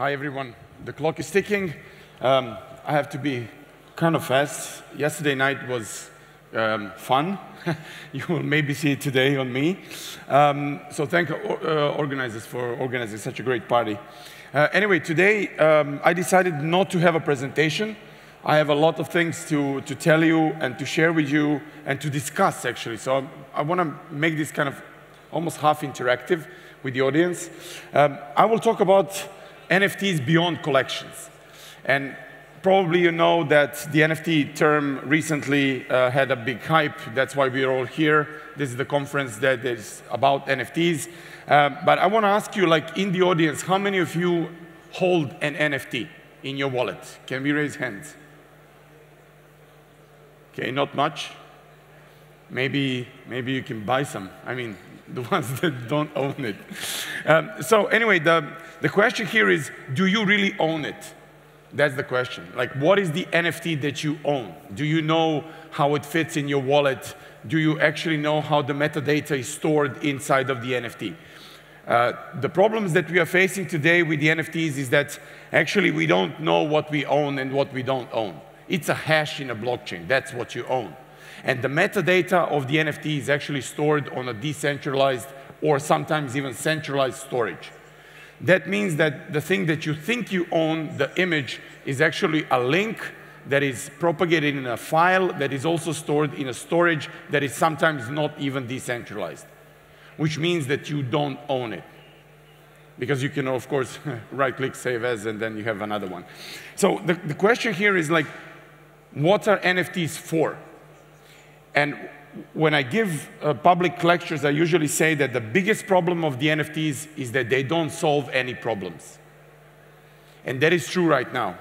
Hi, everyone. The clock is ticking. Um, I have to be kind of fast. Yesterday night was um, fun. you will maybe see it today on me. Um, so thank uh, organizers for organizing such a great party. Uh, anyway, today um, I decided not to have a presentation. I have a lot of things to, to tell you and to share with you and to discuss, actually. So I want to make this kind of almost half interactive with the audience. Um, I will talk about NFTs beyond collections. And probably you know that the NFT term recently uh, had a big hype. That's why we're all here. This is the conference that is about NFTs. Um, but I want to ask you, like in the audience, how many of you hold an NFT in your wallet? Can we raise hands? Okay, not much. Maybe, maybe you can buy some. I mean, the ones that don't own it. Um, so anyway, the, the question here is, do you really own it? That's the question. Like, what is the NFT that you own? Do you know how it fits in your wallet? Do you actually know how the metadata is stored inside of the NFT? Uh, the problems that we are facing today with the NFTs is that actually we don't know what we own and what we don't own. It's a hash in a blockchain. That's what you own. And the metadata of the NFT is actually stored on a decentralized or sometimes even centralized storage. That means that the thing that you think you own, the image, is actually a link that is propagated in a file that is also stored in a storage that is sometimes not even decentralized, which means that you don't own it. Because you can, of course, right-click Save As, and then you have another one. So the, the question here is like, what are NFTs for? And when I give uh, public lectures, I usually say that the biggest problem of the NFTs is that they don't solve any problems. And that is true right now.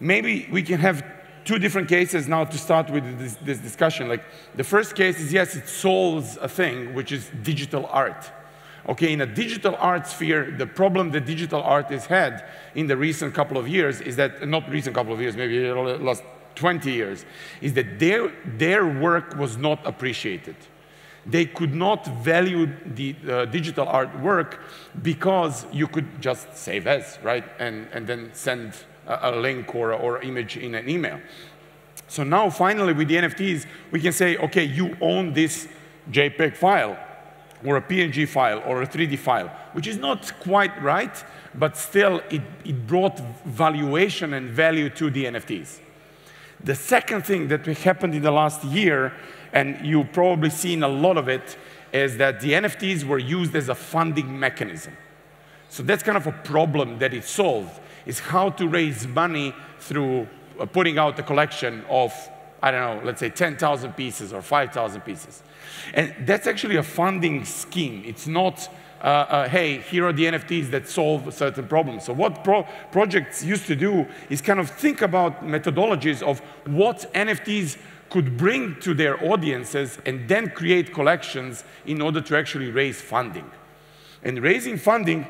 Maybe we can have two different cases now to start with this, this discussion. Like the first case is yes, it solves a thing, which is digital art. Okay, in a digital art sphere, the problem that digital art has had in the recent couple of years is that, not recent couple of years, maybe last 20 years, is that their, their work was not appreciated. They could not value the uh, digital art work because you could just save as, right? And, and then send a, a link or, or image in an email. So now finally with the NFTs, we can say, okay, you own this JPEG file or a PNG file or a 3D file, which is not quite right, but still it, it brought valuation and value to the NFTs. The second thing that happened in the last year, and you've probably seen a lot of it, is that the NFTs were used as a funding mechanism. So that's kind of a problem that it solved, is how to raise money through uh, putting out a collection of, I don't know, let's say 10,000 pieces or 5,000 pieces. And that's actually a funding scheme. It's not uh, uh, hey, here are the NFTs that solve certain problems. So what pro projects used to do is kind of think about methodologies of what NFTs could bring to their audiences and then create collections in order to actually raise funding. And raising funding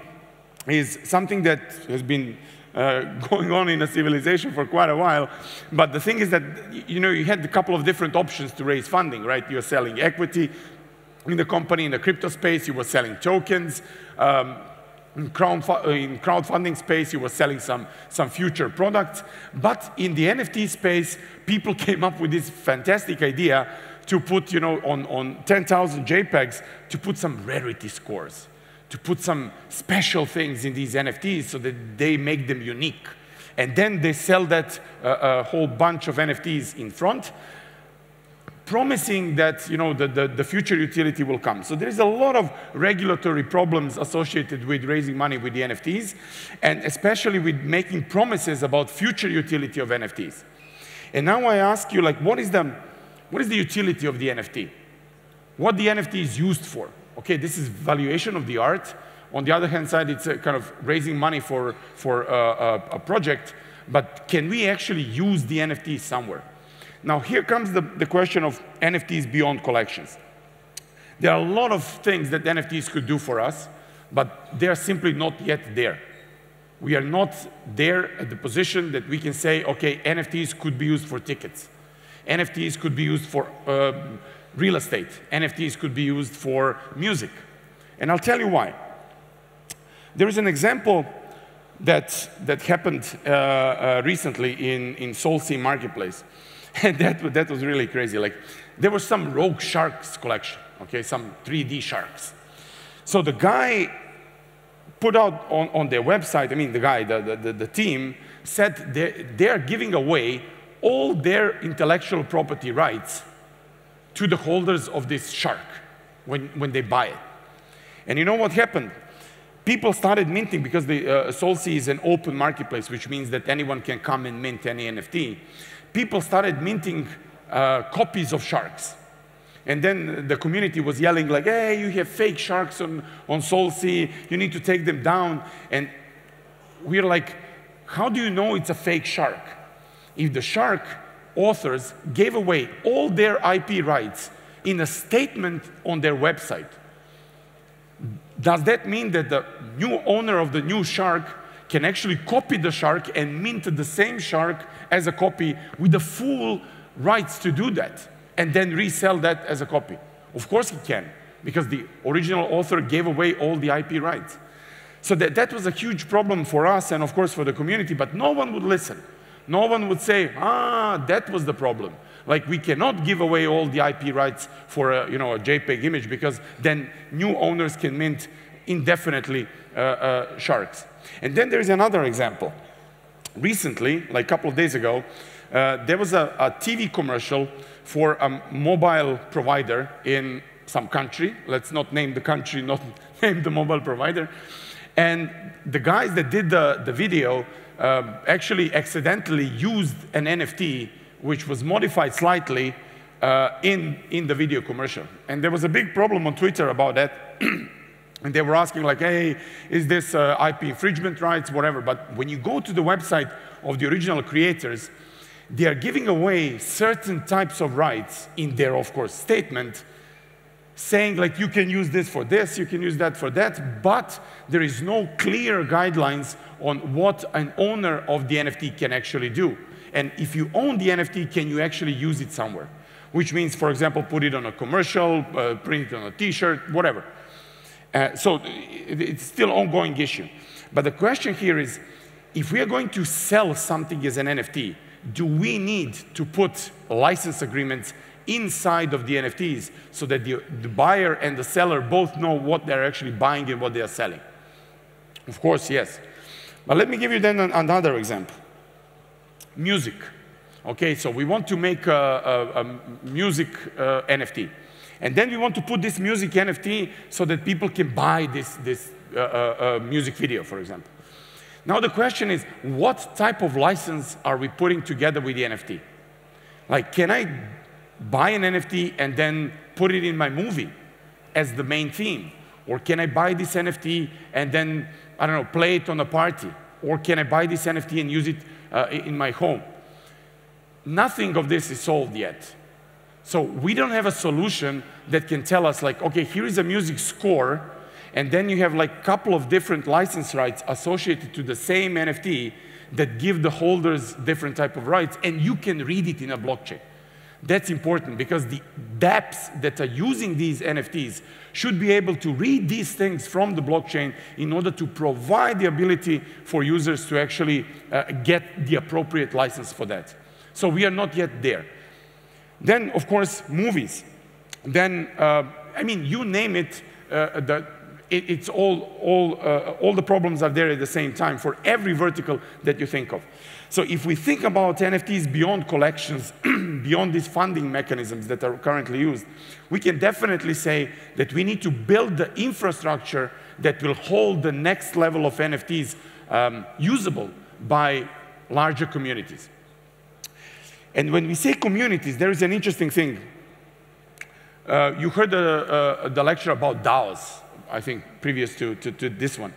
is something that has been uh, going on in a civilization for quite a while. But the thing is that, you know, you had a couple of different options to raise funding, right? You're selling equity, in the company in the crypto space, you were selling tokens. Um, in, in crowdfunding space, you were selling some, some future products. But in the NFT space, people came up with this fantastic idea to put, you know, on, on 10,000 JPEGs, to put some rarity scores, to put some special things in these NFTs so that they make them unique. And then they sell that uh, whole bunch of NFTs in front promising that you know, the, the, the, future utility will come. So there is a lot of regulatory problems associated with raising money with the NFTs, and especially with making promises about future utility of NFTs. And now I ask you, like, what is the, what is the utility of the NFT? What the NFT is used for? Okay, this is valuation of the art. On the other hand side, it's kind of raising money for, for uh, a, a project, but can we actually use the NFT somewhere? Now, here comes the, the question of NFTs beyond collections. There are a lot of things that NFTs could do for us, but they're simply not yet there. We are not there at the position that we can say, okay, NFTs could be used for tickets. NFTs could be used for uh, real estate. NFTs could be used for music. And I'll tell you why. There is an example that, that happened uh, uh, recently in, in SolSea Marketplace. And that, that was really crazy. Like, there was some rogue sharks collection, okay, some 3D sharks. So the guy put out on, on their website, I mean, the guy, the, the, the team, said they're, they're giving away all their intellectual property rights to the holders of this shark when, when they buy it. And you know what happened? People started minting because the uh, SolSea is an open marketplace, which means that anyone can come and mint any NFT. People started minting uh, copies of sharks. And then the community was yelling like, hey, you have fake sharks on, on SolSea. you need to take them down. And we're like, how do you know it's a fake shark? If the shark authors gave away all their IP rights in a statement on their website, does that mean that the new owner of the new shark can actually copy the shark and mint the same shark as a copy with the full rights to do that and then resell that as a copy? Of course he can, because the original author gave away all the IP rights. So that, that was a huge problem for us and of course for the community, but no one would listen. No one would say, ah, that was the problem. Like we cannot give away all the IP rights for a, you know, a JPEG image because then new owners can mint indefinitely uh, uh, sharks. And then there's another example. Recently, like a couple of days ago, uh, there was a, a, TV commercial for a mobile provider in some country. Let's not name the country, not name the mobile provider. And the guys that did the, the video uh, actually accidentally used an NFT which was modified slightly uh, in, in the video commercial. And there was a big problem on Twitter about that. and they were asking like, hey, is this uh, IP infringement rights, whatever. But when you go to the website of the original creators, they are giving away certain types of rights in their, of course, statement, saying like you can use this for this, you can use that for that, but there is no clear guidelines on what an owner of the NFT can actually do. And if you own the NFT, can you actually use it somewhere? Which means, for example, put it on a commercial, uh, print it on a t-shirt, whatever. Uh, so it's still an ongoing issue. But the question here is, if we are going to sell something as an NFT, do we need to put license agreements inside of the NFTs so that the, the buyer and the seller both know what they're actually buying and what they are selling? Of course, yes. But let me give you then another example music. Okay, so we want to make a, a, a music uh, NFT. And then we want to put this music NFT so that people can buy this, this uh, uh, uh music video, for example. Now the question is, what type of license are we putting together with the NFT? Like, can I buy an NFT and then put it in my movie as the main theme? Or can I buy this NFT and then, I don't know, play it on a party? Or can I buy this NFT and use it uh, in my home. Nothing of this is solved yet. So we don't have a solution that can tell us like, okay, here is a music score, and then you have like a couple of different license rights associated to the same NFT that give the holders different type of rights, and you can read it in a blockchain. That's important because the dApps that are using these NFTs should be able to read these things from the blockchain in order to provide the ability for users to actually uh, get the appropriate license for that. So we are not yet there. Then, of course, movies. Then, uh, I mean, you name it, uh, the, it it's all, all, uh, all the problems are there at the same time for every vertical that you think of. So if we think about NFTs beyond collections, beyond these funding mechanisms that are currently used, we can definitely say that we need to build the infrastructure that will hold the next level of NFTs um, usable by larger communities. And when we say communities, there is an interesting thing. Uh, you heard the, uh, the lecture about DAOs, I think, previous to, to, to this one.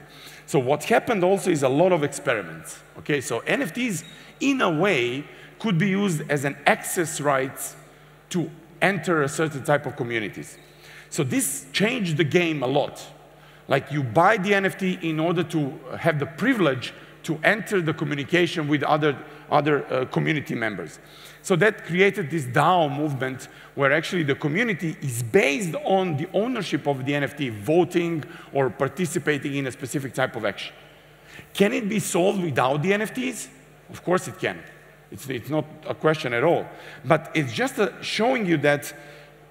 So what happened also is a lot of experiments. Okay, so NFTs, in a way, could be used as an access rights to enter a certain type of communities. So this changed the game a lot. Like you buy the NFT in order to have the privilege to enter the communication with other, other uh, community members. So that created this DAO movement where actually the community is based on the ownership of the NFT, voting or participating in a specific type of action. Can it be solved without the NFTs? Of course it can. It's, it's not a question at all. But it's just a, showing you that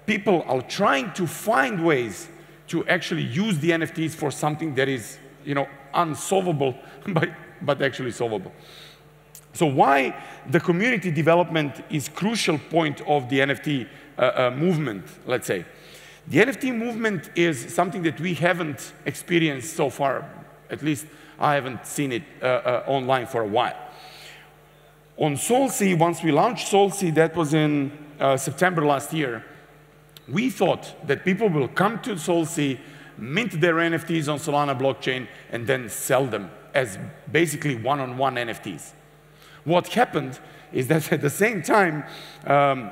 people are trying to find ways to actually use the NFTs for something that is, you know, unsolvable, but, but actually solvable. So why the community development is crucial point of the NFT uh, uh, movement, let's say. The NFT movement is something that we haven't experienced so far, at least I haven't seen it uh, uh online for a while. On SolSea, once we launched SolSea, that was in uh, September last year, we thought that people will come to SolSea, mint their NFTs on Solana blockchain, and then sell them as basically one-on-one -on -one NFTs. What happened is that at the same time, um,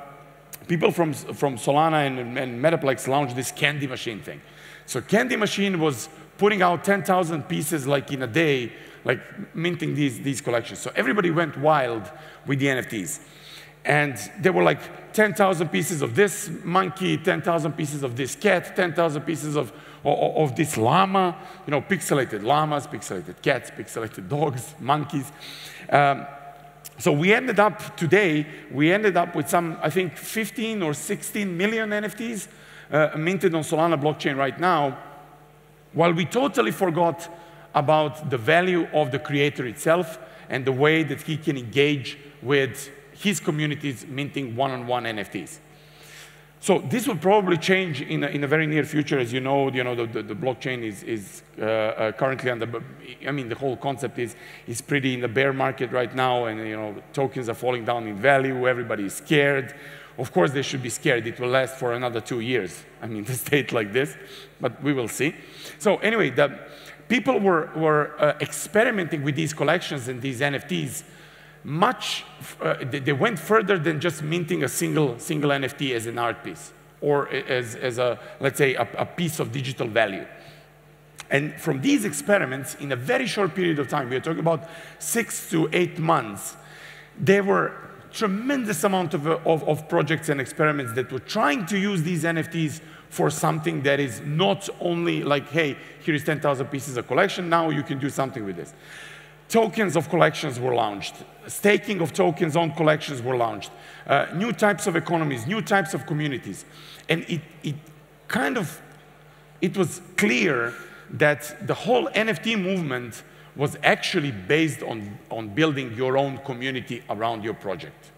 people from, from Solana and, and Metaplex launched this candy machine thing. So candy machine was putting out 10,000 pieces like in a day like minting these, these collections. So everybody went wild with the NFTs. And there were like 10,000 pieces of this monkey, 10,000 pieces of this cat, 10,000 pieces of, of, of, this llama, you know, pixelated llamas, pixelated cats, pixelated dogs, monkeys. Um, so we ended up today, we ended up with some, I think, 15 or 16 million NFTs uh, minted on Solana blockchain right now, while we totally forgot about the value of the creator itself and the way that he can engage with his communities minting one-on-one -on -one NFTs. So this will probably change in a, in a very near future. As you know, you know the, the, the blockchain is, is uh, uh, currently under, I mean, the whole concept is, is pretty in the bear market right now, and you know, tokens are falling down in value, everybody is scared. Of course, they should be scared. It will last for another two years. I mean, the state like this, but we will see. So anyway, the, people were, were uh, experimenting with these collections and these NFTs much, uh, they went further than just minting a single, single NFT as an art piece or as, as a, let's say, a, a piece of digital value. And from these experiments, in a very short period of time, we are talking about six to eight months, there were tremendous amount of, of, of projects and experiments that were trying to use these NFTs for something that is not only like, hey, here is 10,000 pieces of collection, now you can do something with this. Tokens of collections were launched. Staking of tokens on collections were launched. Uh, new types of economies, new types of communities. And it, it kind of, it was clear that the whole NFT movement was actually based on, on building your own community around your project.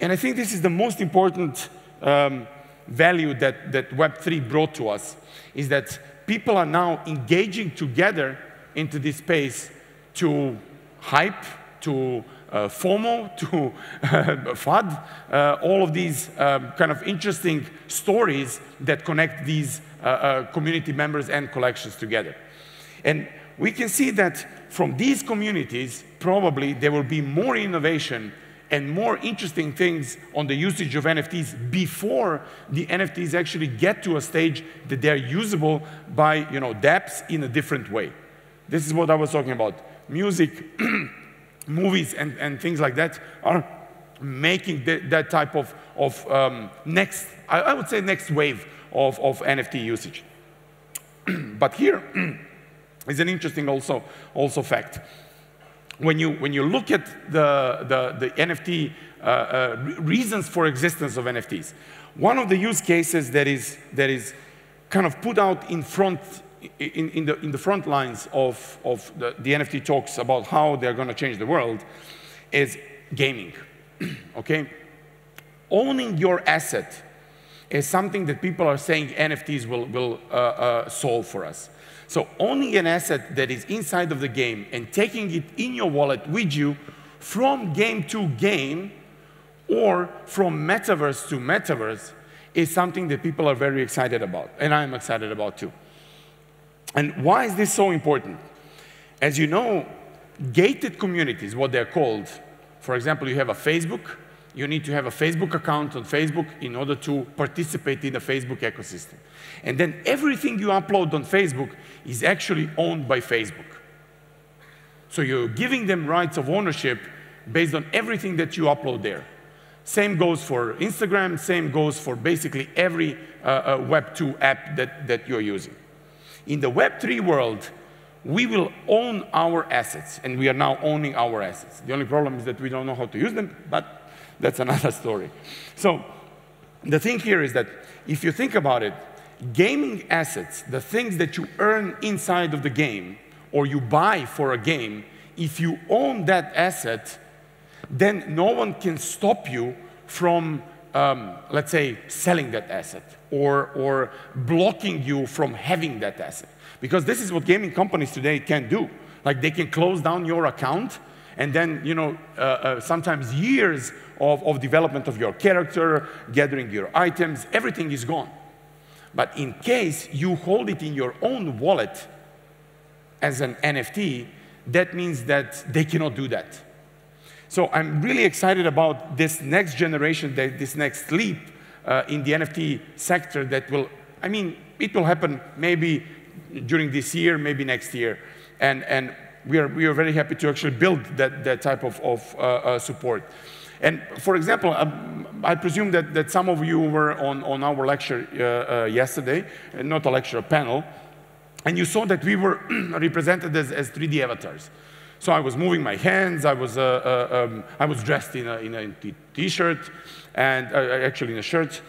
And I think this is the most important um, value that, that Web3 brought to us is that people are now engaging together into this space to hype, to uh, FOMO, to uh, FUD, uh, all of these um, kind of interesting stories that connect these uh, community members and collections together. And we can see that from these communities, probably there will be more innovation and more interesting things on the usage of NFTs before the NFTs actually get to a stage that they're usable by you know, dApps in a different way. This is what I was talking about. Music, movies, and, and things like that are making the, that type of, of um, next, I, I, would say next wave of, of NFT usage. but here is an interesting also, also fact when you, when you look at the, the, the NFT uh, uh, reasons for existence of NFTs, one of the use cases that is, that is kind of put out in front, in, in, the, in the front lines of, of the, the NFT talks about how they're going to change the world is gaming, okay? Owning your asset is something that people are saying NFTs will, will uh, uh, solve for us. So owning an asset that is inside of the game and taking it in your wallet with you from game to game or from metaverse to metaverse is something that people are very excited about, and I'm excited about too. And why is this so important? As you know, gated communities, what they're called, for example, you have a Facebook, you need to have a Facebook account on Facebook in order to participate in the Facebook ecosystem. And then everything you upload on Facebook is actually owned by Facebook. So you're giving them rights of ownership based on everything that you upload there. Same goes for Instagram, same goes for basically every uh, uh, Web2 app that, that you're using. In the Web3 world, we will own our assets, and we are now owning our assets. The only problem is that we don't know how to use them, but that's another story. So the thing here is that if you think about it, gaming assets, the things that you earn inside of the game or you buy for a game, if you own that asset, then no one can stop you from, um, let's say, selling that asset or, or blocking you from having that asset. Because this is what gaming companies today can do. Like they can close down your account and then, you know, uh, uh, sometimes years of, of development of your character, gathering your items, everything is gone. But in case you hold it in your own wallet as an NFT, that means that they cannot do that. So I'm really excited about this next generation, this next leap uh, in the NFT sector that will, I mean, it will happen maybe during this year, maybe next year. And, and we, are, we are very happy to actually build that, that type of, of uh, uh, support. And for example, um, I presume that, that some of you were on, on our lecture uh, uh, yesterday, not a lecture, a panel, and you saw that we were represented as, as 3D avatars. So I was moving my hands, I was, uh, uh, um, I was dressed in a, in a t-shirt, and uh, actually in a shirt.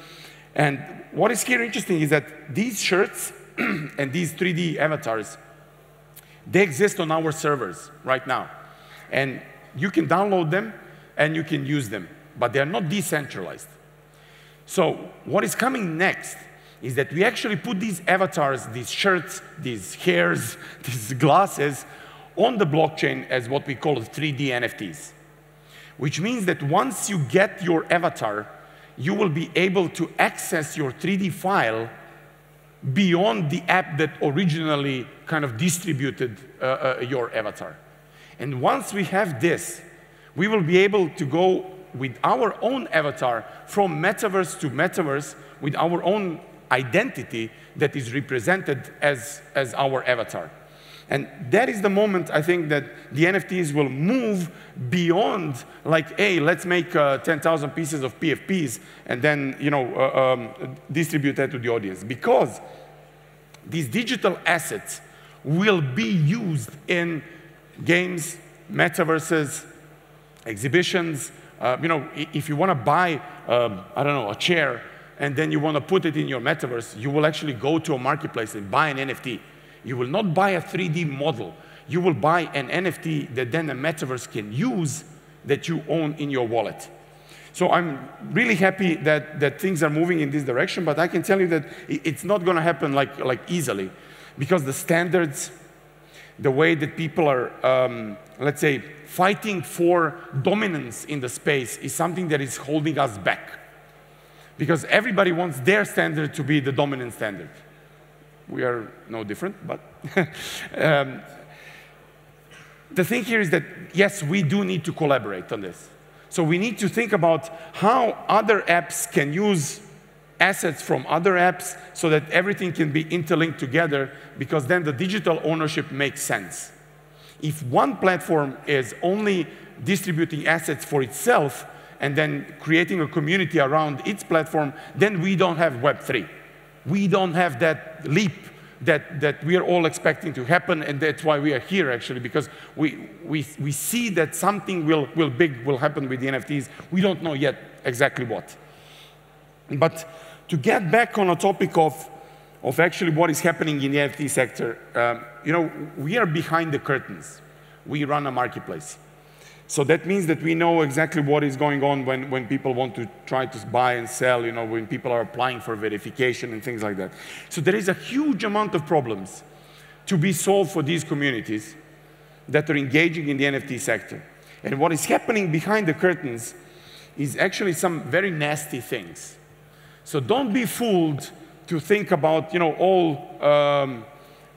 And what is here interesting is that these shirts and these 3D avatars, they exist on our servers right now. And you can download them and you can use them, but they're not decentralized. So what is coming next is that we actually put these avatars, these shirts, these hairs, these glasses on the blockchain as what we call 3D NFTs, which means that once you get your avatar, you will be able to access your 3D file beyond the app that originally kind of distributed uh, uh, your avatar. And once we have this, we will be able to go with our own avatar from metaverse to metaverse with our own identity that is represented as, as our avatar. And that is the moment I think that the NFTs will move beyond like, hey, let's make uh, 10,000 pieces of PFPs and then, you know, uh, um, distribute that to the audience. Because these digital assets will be used in games, metaverses, exhibitions. Uh, you know, if you want to buy, um, I don't know, a chair, and then you want to put it in your metaverse, you will actually go to a marketplace and buy an NFT. You will not buy a 3D model. You will buy an NFT that then a metaverse can use that you own in your wallet. So I'm really happy that, that things are moving in this direction, but I can tell you that it's not going to happen like, like easily because the standards, the way that people are, um, let's say, fighting for dominance in the space is something that is holding us back. Because everybody wants their standard to be the dominant standard. We are no different, but um, the thing here is that, yes, we do need to collaborate on this. So we need to think about how other apps can use assets from other apps so that everything can be interlinked together because then the digital ownership makes sense. If one platform is only distributing assets for itself and then creating a community around its platform, then we don't have Web3 we don't have that leap that, that we are all expecting to happen, and that's why we are here actually, because we, we, we see that something will, will big will happen with the NFTs. We don't know yet exactly what. But to get back on a topic of, of actually what is happening in the NFT sector, um, you know, we are behind the curtains. We run a marketplace. So that means that we know exactly what is going on when, when people want to try to buy and sell, you know, when people are applying for verification and things like that. So there is a huge amount of problems to be solved for these communities that are engaging in the NFT sector. And what is happening behind the curtains is actually some very nasty things. So don't be fooled to think about, you know, all um,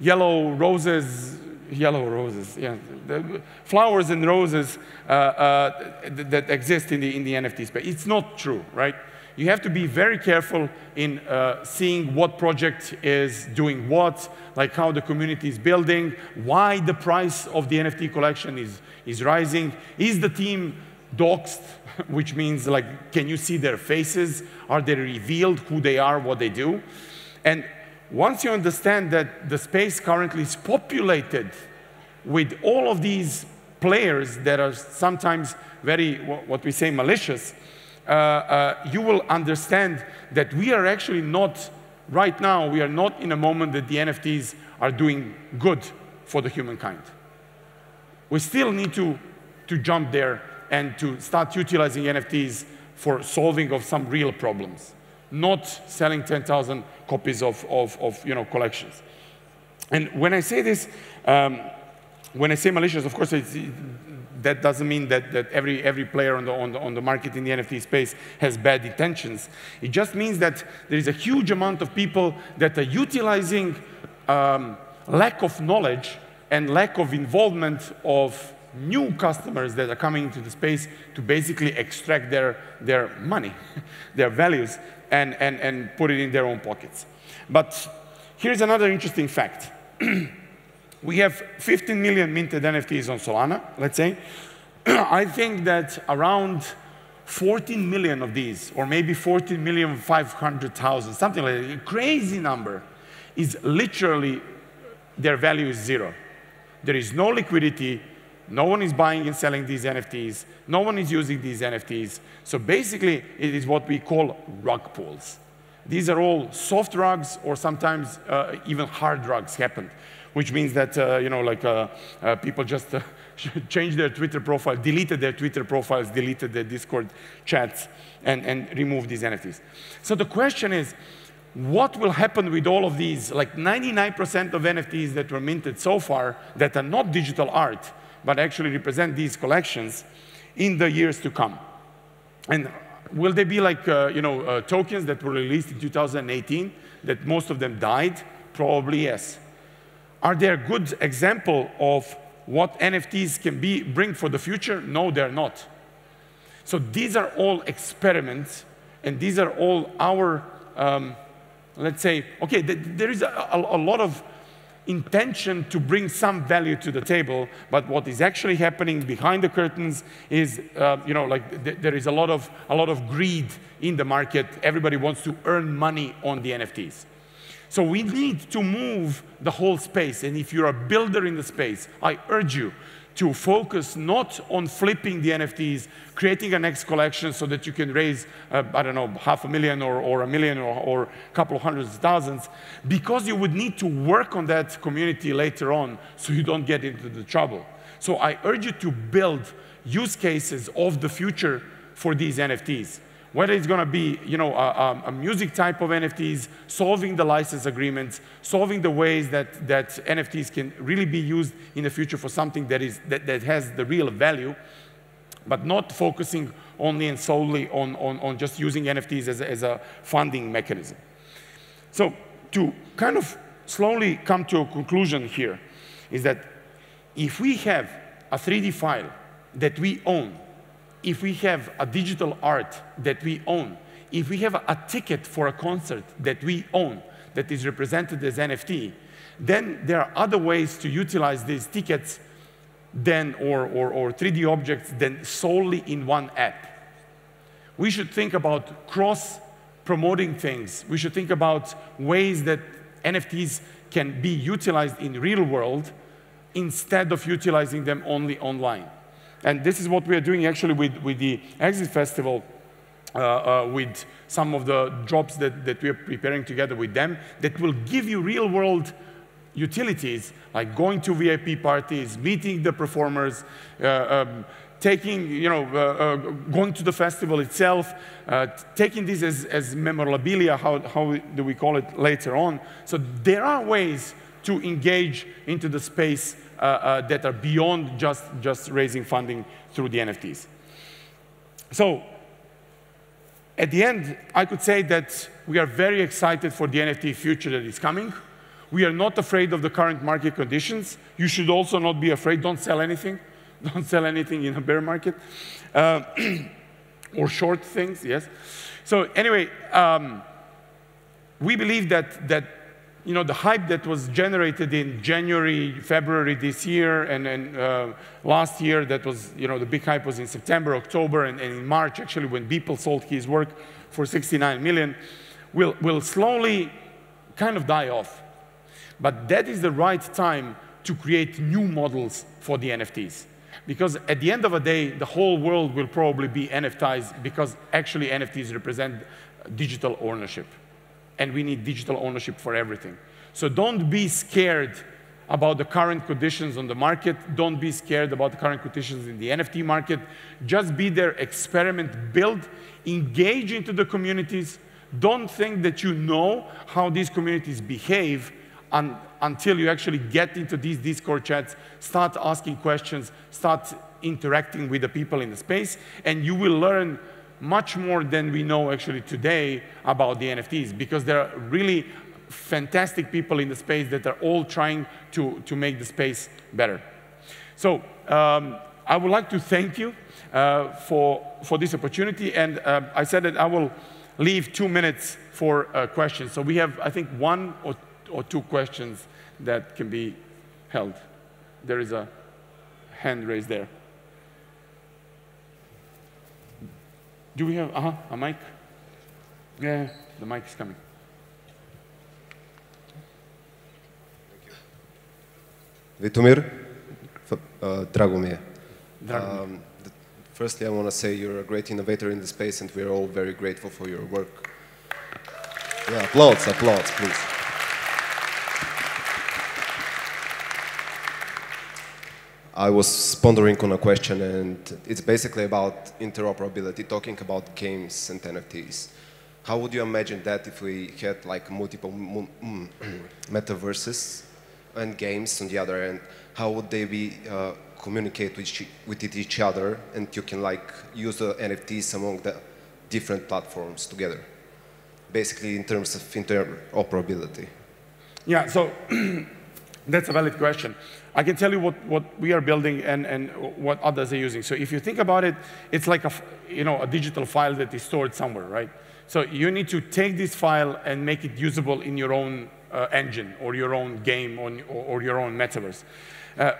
yellow roses yellow roses, yeah, the flowers and roses uh, uh, that exist in the, in the NFT space. It's not true, right? You have to be very careful in uh, seeing what project is doing what, like how the community is building, why the price of the NFT collection is, is rising. Is the team doxed, which means like, can you see their faces? Are they revealed who they are, what they do? And once you understand that the space currently is populated with all of these players that are sometimes very, what we say, malicious, uh, uh, you will understand that we are actually not, right now, we are not in a moment that the NFTs are doing good for the humankind. We still need to, to jump there and to start utilizing NFTs for solving of some real problems, not selling 10,000 copies of, of, of, you know, collections. And when I say this, um, when I say malicious, of course, that doesn't mean that, that every, every player on the, on, the, on the market in the NFT space has bad intentions. It just means that there is a huge amount of people that are utilizing um, lack of knowledge and lack of involvement of new customers that are coming into the space to basically extract their, their money, their values, and, and, and put it in their own pockets. But here's another interesting fact. we have 15 million minted NFTs on Solana, let's say. I think that around 14 million of these, or maybe 14 million 500,000, something like that, a crazy number, is literally their value is zero. There is no liquidity, no one is buying and selling these NFTs, no one is using these NFTs. So basically, it is what we call rug pulls. These are all soft rugs or sometimes uh, even hard rugs happened, which means that, uh, you know, like uh, uh, people just uh, changed their Twitter profile, deleted their Twitter profiles, deleted their Discord chats, and, and removed these NFTs. So the question is, what will happen with all of these, like 99% of NFTs that were minted so far that are not digital art, but actually represent these collections in the years to come? And will they be like, uh, you know, uh, tokens that were released in 2018, that most of them died? Probably yes. Are they a good example of what NFTs can be, bring for the future? No, they're not. So these are all experiments, and these are all our, um, let's say, okay, th there is a, a, a, lot of intention to bring some value to the table, but what is actually happening behind the curtains is, uh, you know, like th there is a lot of a lot of greed in the market. Everybody wants to earn money on the NFTs. So we need to move the whole space. And if you're a builder in the space, I urge you to focus not on flipping the NFTs, creating a next collection so that you can raise, uh, I don't know, half a million or, or a million or, or a couple of hundreds of thousands, because you would need to work on that community later on so you don't get into the trouble. So I urge you to build use cases of the future for these NFTs whether it's going to be you know, a, a, music type of NFTs, solving the license agreements, solving the ways that, that NFTs can really be used in the future for something that, is, that, that has the real value, but not focusing only and solely on, on, on just using NFTs as as a funding mechanism. So to kind of slowly come to a conclusion here is that if we have a 3D file that we own if we have a digital art that we own, if we have a ticket for a concert that we own that is represented as NFT, then there are other ways to utilize these tickets than, or, or, or 3D objects than solely in one app. We should think about cross promoting things. We should think about ways that NFTs can be utilized in real world instead of utilizing them only online. And this is what we are doing actually with, with the Exit Festival, uh, uh, with some of the drops that, that we are preparing together with them that will give you real world utilities like going to VIP parties, meeting the performers, uh, um, taking, you know, uh, uh, going to the festival itself, uh, taking this as, as memorabilia, how, how do we call it later on. So there are ways to engage into the space that are beyond just, just raising funding through the NFTs. So at the end, I could say that we are very excited for the NFT future that is coming. We are not afraid of the current market conditions. You should also not be afraid. Don't sell anything. Don't sell anything in a bear market. Uh, or short things, yes. So anyway, um, we believe that, that you know, the hype that was generated in January, February this year, and, and uh, last year, that was, you know, the big hype was in September, October, and, and in March, actually, when Beeple sold his work for 69 million, will, will slowly kind of die off. But that is the right time to create new models for the NFTs. Because at the end of the day, the whole world will probably be NFTs because actually NFTs represent digital ownership. And we need digital ownership for everything. So don't be scared about the current conditions on the market. Don't be scared about the current conditions in the NFT market. Just be there, experiment, build, engage into the communities. Don't think that you know how these communities behave un until you actually get into these Discord chats, start asking questions, start interacting with the people in the space, and you will learn much more than we know actually today about the NFTs because there are really fantastic people in the space that are all trying to, to make the space better. So um, I would like to thank you uh, for, for this opportunity. And uh, I said that I will leave two minutes for uh, questions. So we have, I think, one or, or two questions that can be held. There is a hand raised there. Do we have uh -huh, a mic? Yeah, the mic is coming. Thank you. Vitomir, uh, Dragomir. Um, firstly, I want to say you're a great innovator in the space and we're all very grateful for your work. Yeah, applause, applause, please. I was pondering on a question and it's basically about interoperability, talking about games and NFTs. How would you imagine that if we had like multiple metaverses and games on the other end, how would they be uh, communicate with each, with each other and you can like use the NFTs among the different platforms together, basically in terms of interoperability? Yeah, so that's a valid question. I can tell you what, what we are building and, and what others are using. So if you think about it, it's like a, you know, a digital file that is stored somewhere, right? So you need to take this file and make it usable in your own uh, engine or your own game or, or your own metaverse. Uh,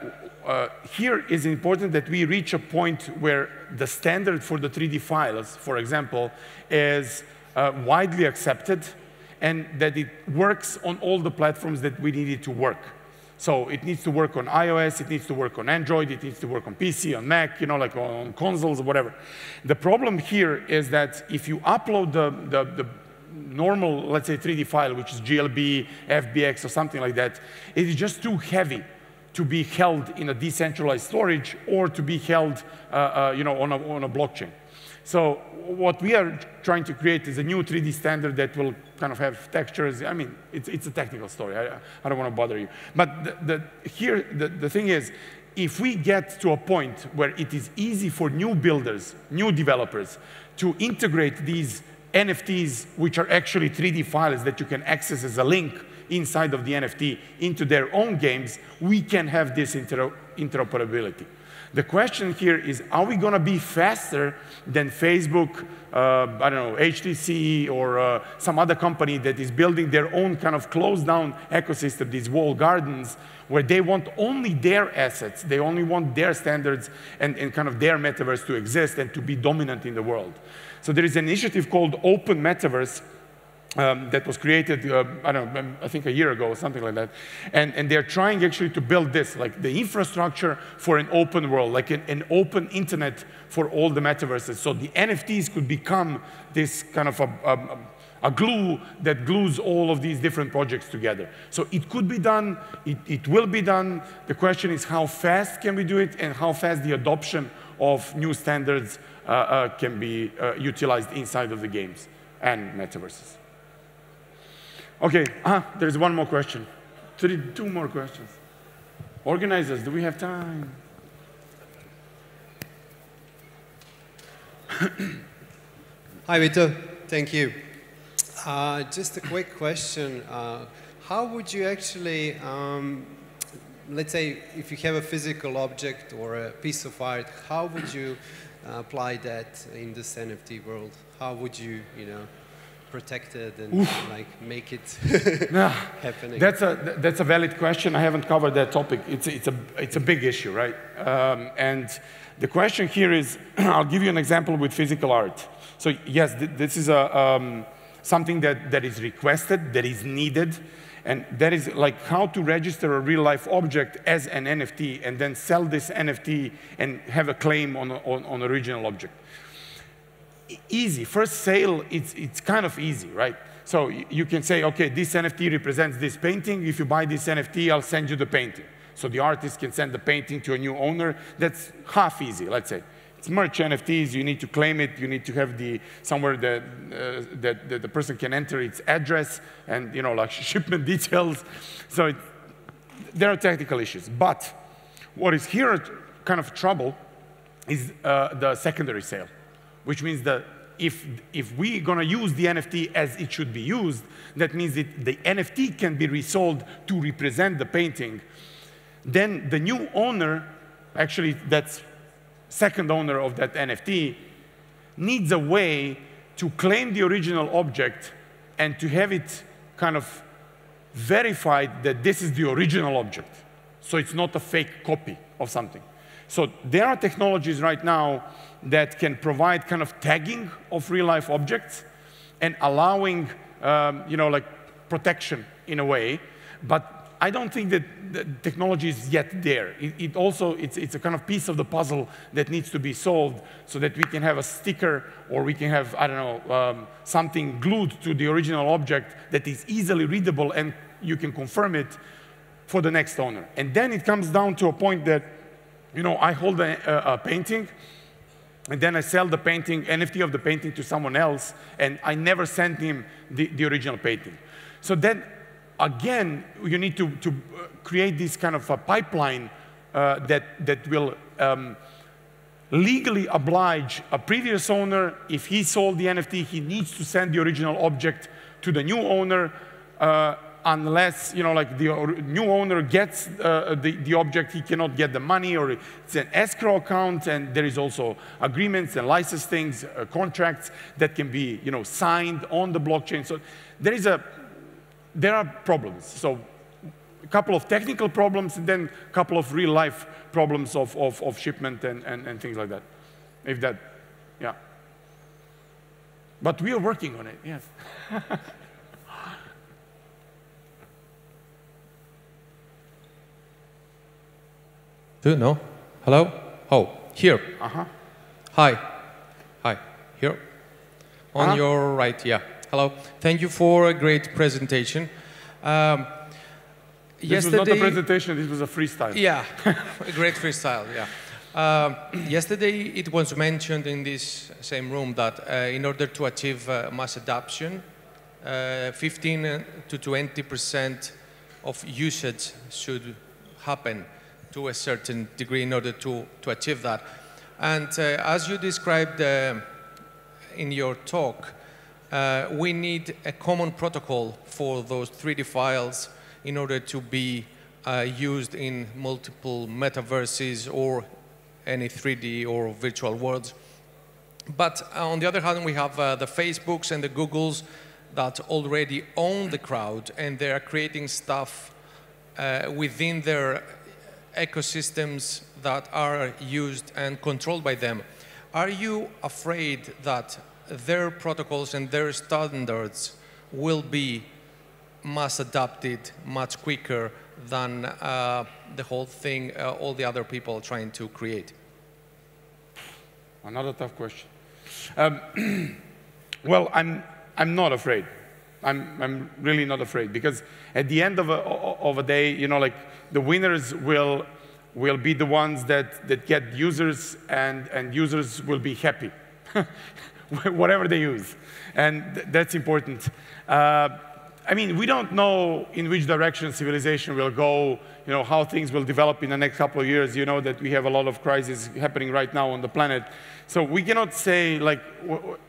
uh, here is important that we reach a point where the standard for the 3D files, for example, is uh, widely accepted and that it works on all the platforms that we need it to work. So it needs to work on iOS, it needs to work on Android, it needs to work on PC, on Mac, you know, like on consoles whatever. The problem here is that if you upload the, the, the normal, let's say 3D file, which is GLB, FBX, or something like that, it is just too heavy to be held in a decentralized storage or to be held uh, uh, you know, on, a, on a blockchain. So what we are trying to create is a new 3D standard that will kind of have textures. I mean, it's, it's a technical story. I, I don't want to bother you. But the, the, here, the, the thing is, if we get to a point where it is easy for new builders, new developers, to integrate these NFTs, which are actually 3D files that you can access as a link inside of the NFT into their own games, we can have this inter interoperability. The question here is, are we going to be faster than Facebook, uh, I don't know, HTC, or uh, some other company that is building their own kind of closed down ecosystem, these walled gardens, where they want only their assets, they only want their standards and, and kind of their metaverse to exist and to be dominant in the world. So there is an initiative called Open Metaverse um, that was created, uh, I don't know, I think a year ago or something like that. And, and they're trying actually to build this, like the infrastructure for an open world, like an, an open internet for all the metaverses. So the NFTs could become this kind of a, a, a glue that glues all of these different projects together. So it could be done, it, it will be done. The question is how fast can we do it and how fast the adoption of new standards uh, uh, can be uh, utilized inside of the games and metaverses. Okay, ah, there's one more question. Three, two more questions. Organizers, do we have time? Hi, Vito. Thank you. Uh, just a quick question. Uh, how would you actually, um, let's say, if you have a physical object or a piece of art, how would you apply that in this NFT world? How would you, you know, protect it and Oof. like make it yeah. happening? That's a that's a valid question. I haven't covered that topic. It's it's a it's a big issue, right? Um, and the question here is, I'll give you an example with physical art. So yes, th this is a um, something that, that is requested, that is needed, and that is like how to register a real life object as an NFT and then sell this NFT and have a claim on, on, on original object. Easy, first sale, it's, it's kind of easy, right? So you can say, okay, this NFT represents this painting. If you buy this NFT, I'll send you the painting. So the artist can send the painting to a new owner. That's half easy, let's say. It's merch NFTs, you need to claim it, you need to have the, somewhere that, uh, that, that, the person can enter its address and, you know, like shipment details. So it, there are technical issues. But what is here kind of trouble is uh, the secondary sale, which means that if, if we're going to use the NFT as it should be used, that means that the NFT can be resold to represent the painting. Then the new owner, actually that's second owner of that NFT, needs a way to claim the original object and to have it kind of verified that this is the original object. So it's not a fake copy of something. So there are technologies right now that can provide kind of tagging of real life objects and allowing, um, you know, like protection in a way. But I don't think that the technology is yet there. It, it, also, it's, it's a kind of piece of the puzzle that needs to be solved so that we can have a sticker or we can have, I don't know, um, something glued to the original object that is easily readable and you can confirm it for the next owner. And then it comes down to a point that, you know, I hold a, a, a painting and then I sell the painting, NFT of the painting to someone else, and I never sent him the, the original painting. So then, again, you need to, to create this kind of a pipeline uh, that, that will um, legally oblige a previous owner, if he sold the NFT, he needs to send the original object to the new owner, uh, unless you know, like the new owner gets uh, the, the object, he cannot get the money, or it's an escrow account, and there is also agreements and license things, uh, contracts that can be you know, signed on the blockchain. So there is a, there are problems. So a couple of technical problems, and then a couple of real life problems of, of, of shipment and, and, and things like that. If that, yeah. But we are working on it, yes. Do no? Hello? Oh, here. Uh-huh. Hi. Hi. Here. On Uh-huh. your right, yeah. Hello. Thank you for a great presentation. Um, This was not a presentation, this was a freestyle. Yeah, a great freestyle, yeah. Um, yesterday it was mentioned in this same room that uh, in order to achieve uh, mass adoption, uh, 15 to 20% of usage should happen to a certain degree in order to, to achieve that. And uh, as you described uh, in your talk, uh, we need a common protocol for those 3D files in order to be uh, used in multiple metaverses or any 3D or virtual worlds. But uh, on the other hand, we have uh, the Facebooks and the Googles that already own the crowd and they are creating stuff uh, within their ecosystems that are used and controlled by them. Are you afraid that their protocols and their standards will be mass adopted much quicker than uh, the whole thing uh, all the other people trying to create? Another tough question. Um, well, I'm, I'm not afraid. I'm, I'm really not afraid because at the end of a, of a day, you know, like the winners will, will be the ones that, that get users and, and users will be happy, whatever they use. And th that's important. Uh, I mean, we don't know in which direction civilization will go, you know, how things will develop in the next couple of years. You know that we have a lot of crises happening right now on the planet. So we cannot say, like,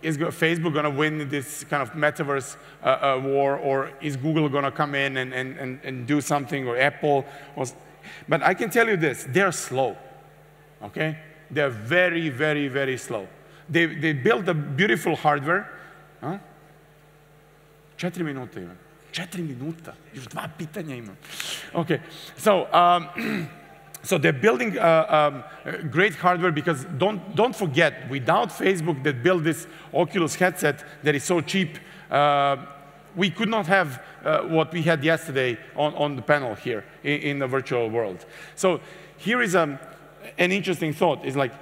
is Facebook going to win this kind of metaverse uh, uh, war, or is Google going to come in and, and, and, and do something, or Apple? Or, but I can tell you this, they're slow, okay? They're very, very, very slow. They, they built a beautiful hardware. Huh? Četiri minute. Četiri minuta. Još dva pitanja imam. Okay, so, um, so they're building uh, um, great hardware because don't, don't forget, without Facebook that built this Oculus headset that is so cheap, Uh, we could not have uh, what we had yesterday on, on the panel here in, in the virtual world. So here is um, an interesting thought, is like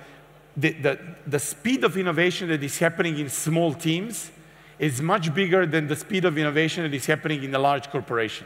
the, the, the speed of innovation that is happening in small teams is much bigger than the speed of innovation that is happening in a large corporation.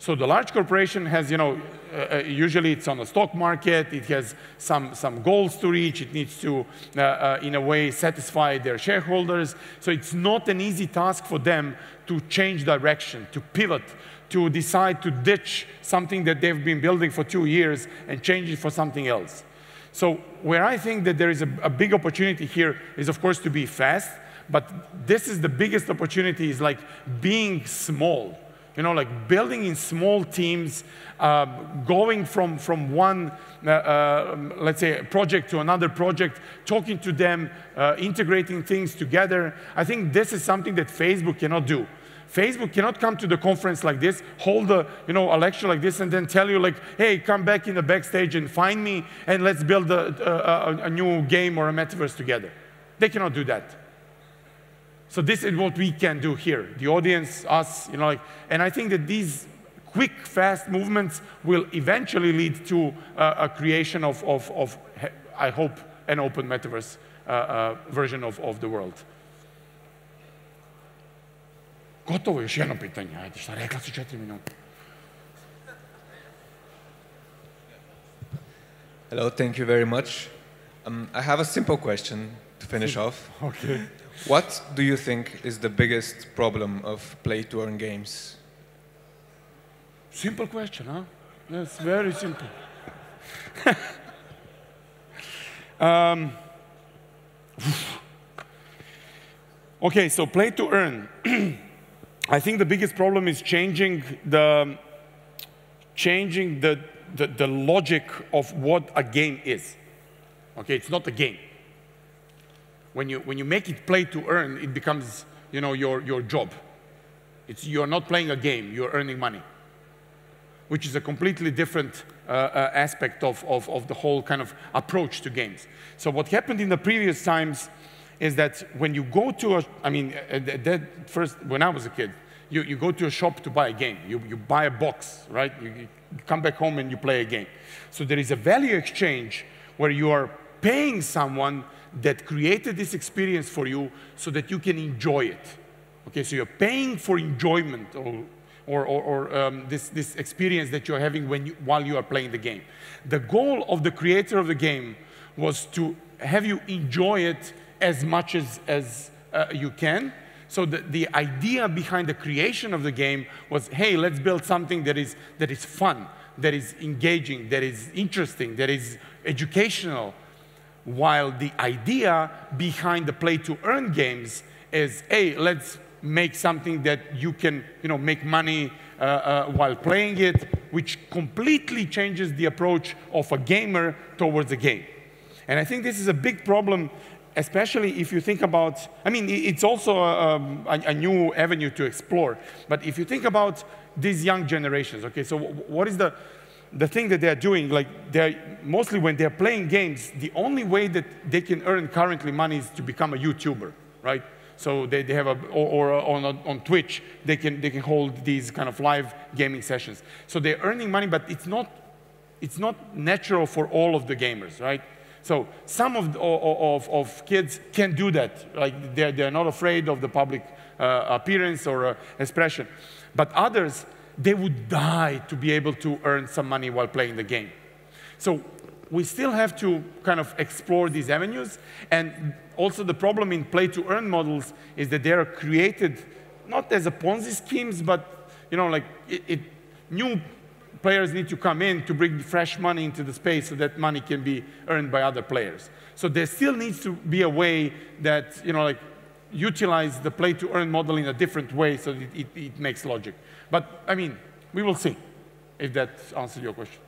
So the large corporation has, you know, uh, uh, usually it's on the stock market, it has some, some goals to reach, it needs to, uh, uh, in a way, satisfy their shareholders. So it's not an easy task for them to change direction, to pivot, to decide to ditch something that they've been building for two years and change it for something else. So where I think that there is a, a big opportunity here is, of course, to be fast, but this is the biggest opportunity is like being small you know, like building in small teams, uh, going from, from one, uh, uh, let's say, project to another project, talking to them, uh, integrating things together. I think this is something that Facebook cannot do. Facebook cannot come to the conference like this, hold a, you know, a lecture like this, and then tell you like, hey, come back in the backstage and find me, and let's build a, a, a new game or a metaverse together. They cannot do that. So this is what we can do here. The audience, us, you know, like, and I think that these quick, fast movements will eventually lead to uh, a creation of, of, of, I hope, an open metaverse uh, uh, version of, of the world. Gotovo, još jedno pitanje. Ajde, šta rekla si četiri minuta. Hello, thank you very much. Um, I have a simple question to finish off. Okay. What do you think is the biggest problem of play to earn games? Simple question, huh? That's very simple. um, okay, so play to earn. I think the biggest problem is changing the changing the, the, the logic of what a game is. Okay, it's not a game when you, when you make it play to earn, it becomes you know, your, your job. It's, you're not playing a game, you're earning money, which is a completely different uh, uh, aspect of, of, of the whole kind of approach to games. So what happened in the previous times is that when you go to a, I mean, uh, that first, when I was a kid, you, you go to a shop to buy a game. You, you buy a box, right? You, you come back home and you play a game. So there is a value exchange where you are paying someone that created this experience for you so that you can enjoy it. Okay, so you're paying for enjoyment or, or, or, um, this, this experience that you're having when you, while you are playing the game. The goal of the creator of the game was to have you enjoy it as much as, as uh, you can. So the, the idea behind the creation of the game was, hey, let's build something that is, that is fun, that is engaging, that is interesting, that is educational, while the idea behind the play to earn games is, hey, let's make something that you can you know, make money uh, uh, while playing it, which completely changes the approach of a gamer towards a game. And I think this is a big problem, especially if you think about, I mean, it's also a, um, a, a new avenue to explore, but if you think about these young generations, okay, so what is the, the thing that they're doing, like they're mostly when they're playing games, the only way that they can earn currently money is to become a YouTuber, right? So they, they have a, or, or on, on Twitch, they can, they can hold these kind of live gaming sessions. So they're earning money, but it's not, it's not natural for all of the gamers, right? So some of, of, of kids can do that. Like they're, they're not afraid of the public uh, appearance or uh, expression. But others, they would die to be able to earn some money while playing the game. So we still have to kind of explore these avenues. And also the problem in play to earn models is that they are created not as a Ponzi schemes, but you know, like it, it, new players need to come in to bring fresh money into the space so that money can be earned by other players. So there still needs to be a way that, you know, like utilize the play to earn model in a different way so that it, it makes logic. But I mean, we will see if that answers your question.